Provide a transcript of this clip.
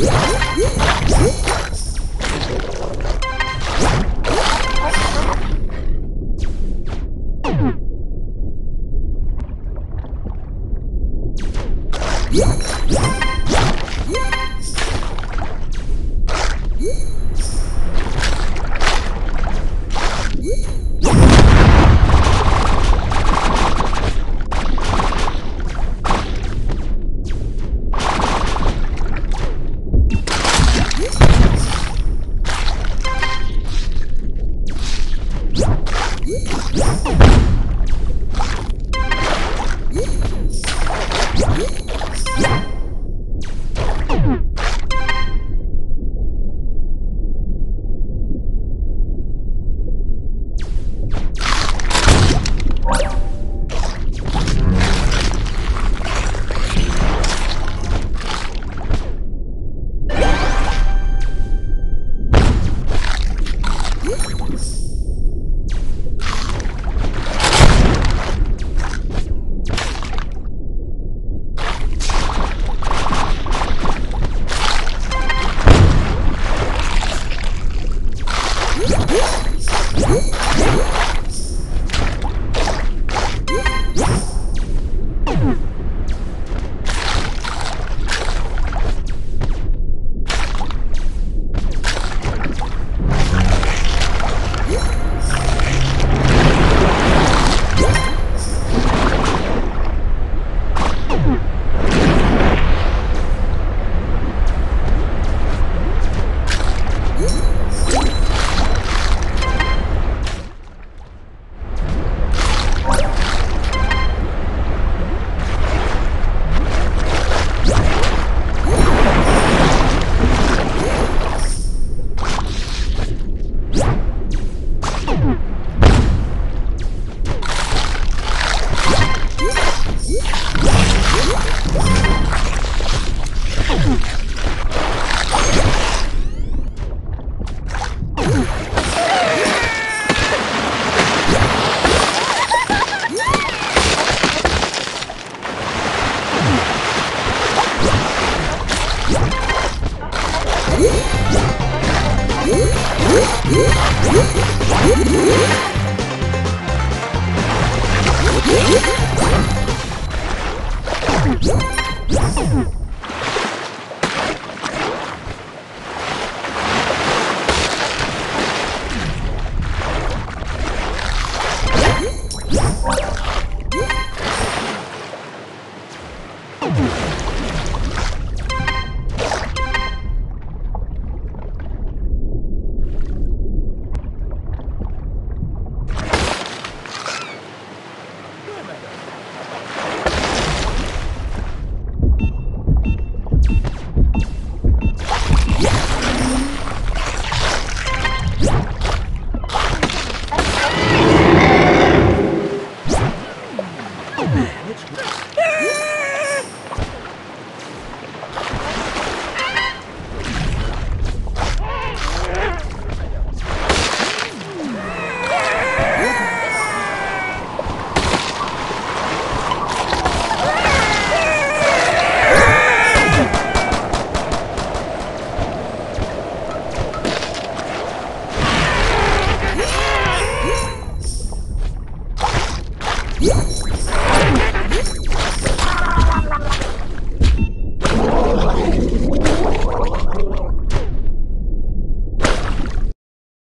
Yeah. Woo! Woo! Woo! Yeah.